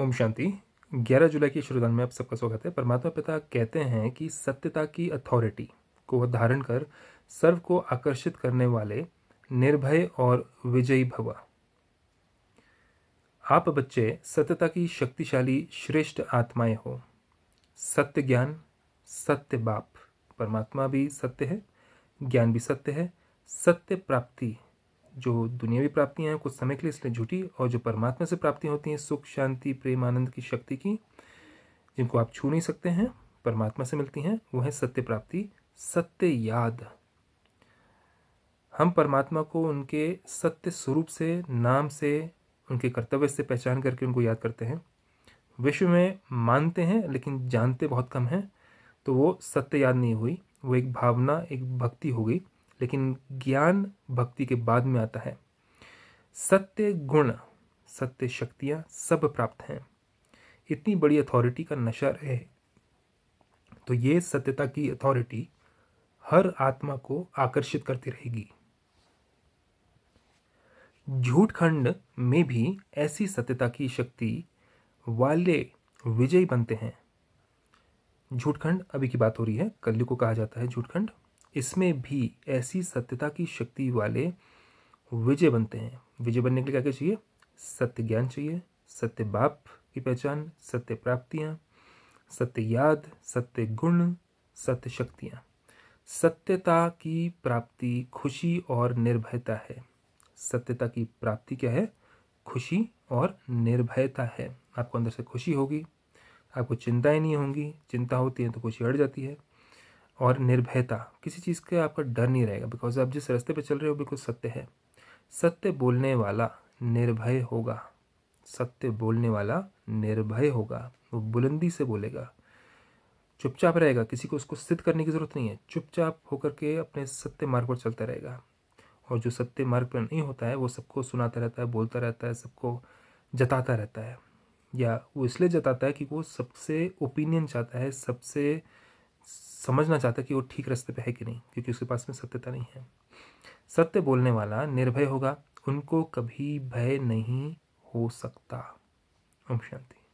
ओम शांति। 11 जुलाई की श्रोदान में आप सबका स्वागत है। परमात्मा पिता कहते हैं कि सत्यता की अथॉरिटी को धारण कर, सर्व को आकर्षित करने वाले निर्भय और विजयी भवा। आप बच्चे, सत्यता की शक्तिशाली श्रेष्ठ आत्माएँ हो। सत्य ज्ञान, सत्य बाप। परमात्मा भी सत्य है, ज्ञान भी सत्य है, सत्य प्राप्ति जो दुनियावी प्राप्तियाँ हैं, कुछ समय के लिए इसलिए झूठी और जो परमात्मा से प्राप्तियाँ होती हैं, सुख, शांति, प्रेम, आनंद की शक्ति की, जिनको आप छू नहीं सकते हैं, परमात्मा से मिलती हैं, वो है सत्य प्राप्ति, सत्य याद। हम परमात्मा को उनके सत्य स्वरूप से, नाम से, उनके कर्तव्य से पहचान करके उनको याद करते हैं। विश्व में मानते हैं, लेकिन जानते बहुत कम हैं तो वो सत्य याद नहीं हुई, वो एक भावना, एक भक्ति हो गई। लेकिन ज्ञान भक्ति के बाद में आता है। सत्य गुण, सत्य शक्तियाँ सब प्राप्त हैं। इतनी बड़ी अथॉरिटी का नशा रहे। तो ये सत्यता की अथॉरिटी हर आत्मा को आकर्षित करती रहेगी। झूठ खंड में भी ऐसी सत्यता की शक्ति वाले विजयी बनते हैं। झूठखंड अभी की बात हो रही है, कलयुग को कहा जाता है झूठखंड इसमें भी ऐसी सत्यता की शक्ति वाले विजय बनते हैं। विजय बनने के लिए क्या क्या चाहिए? सत्य ज्ञान चाहिए, सत्य बाप की पहचान, सत्य प्राप्तियाँ, सत्य याद, सत्य गुण, सत्य शक्तियाँ। सत्यता की प्राप्ति खुशी और निर्भयता है। सत्यता की प्राप्ति क्या है? खुशी और निर्भयता है। आपको अंदर से खुशी होगी, आपको चिंताएँ नहीं होंगी, चिंता होती है तो खुशी हट जाती है। और निर्भयता, किसी चीज़ का आपका डर नहीं रहेगा बिकॉज़ आप जिस रास्ते पे चल रहे हो बिल्कुल सत्य है। सत्य बोलने वाला निर्भय होगा। सत्य बोलने वाला निर्भय होगा। वो बुलंदी से बोलेगा। चुपचाप रहेगा, किसी को उसको सिद्ध करने की ज़रूरत नहीं है। चुपचाप होकर के अपने सत्य मार्ग पर चलता रहेगा। और जो सत्य मार्ग पर नहीं होता है, वो सबको सुनाता रहता है, बोलता रहता है, सबको जताता रहता है। या वो इसलिए जताता है कि वो सबसे ओपिनियन चाहता है, सबसे समझना चाहता है कि वो ठीक रास्ते पे है कि नहीं, क्योंकि उसके पास में सत्यता नहीं है। सत्य बोलने वाला निर्भय होगा, उनको कभी भय नहीं हो सकता। ओम शांति।